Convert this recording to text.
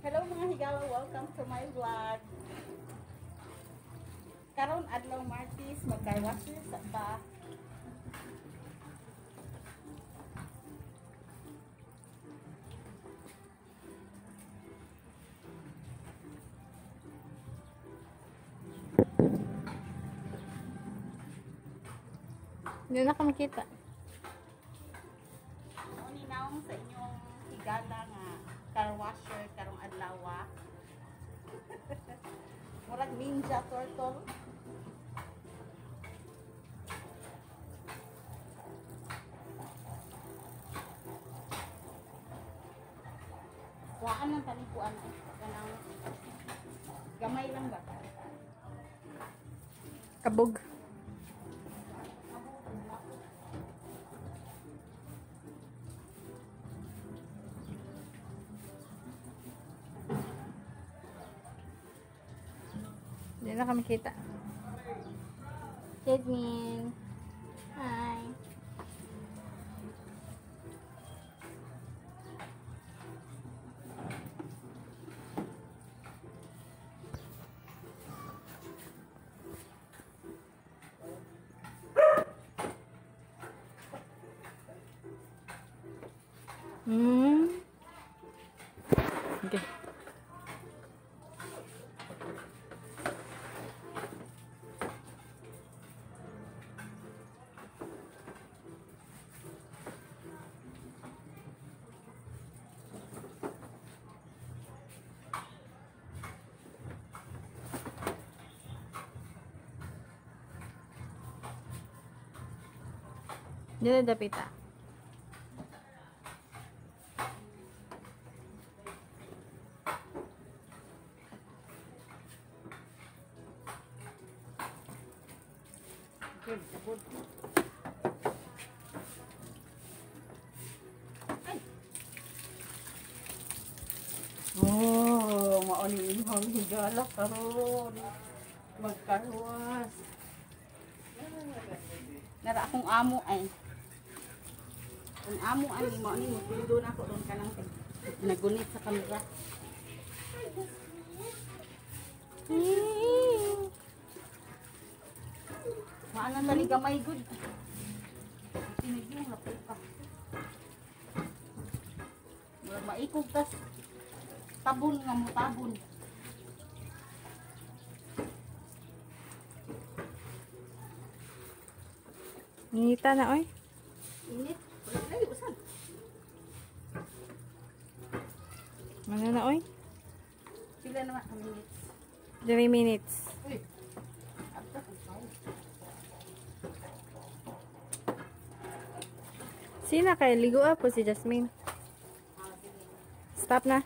Hello mga higala, welcome to my vlog. Karon adlaw Martis, magkarwasis sa ta. Hindi na ka makita. Ano ni sa inyong higala car washer karong adlaw. Murag ninja turtle. Waan ng talikuan eh. Kanang gamay lang ba? Kabog. Hindi na ka makita. Jasmine. Hi. Hmm. Okay. Dito dapita. Good, sabod. Ay. Oh, mauni imong higala karon. Magkarwas. Nara akong amo ay. Ang amo ay mo ni mo doon ako doon ka nang nagunit sa kamera. Maanan tali gamay good. Sinigyo hapit pa. Murag maikog tas tabon nga mo tabon. Ngita na, oy. Init. Ano na, oy? Pila naman ang minutes. 3 minutes. Uy. Sina kay ligo po si Jasmine. Stop na.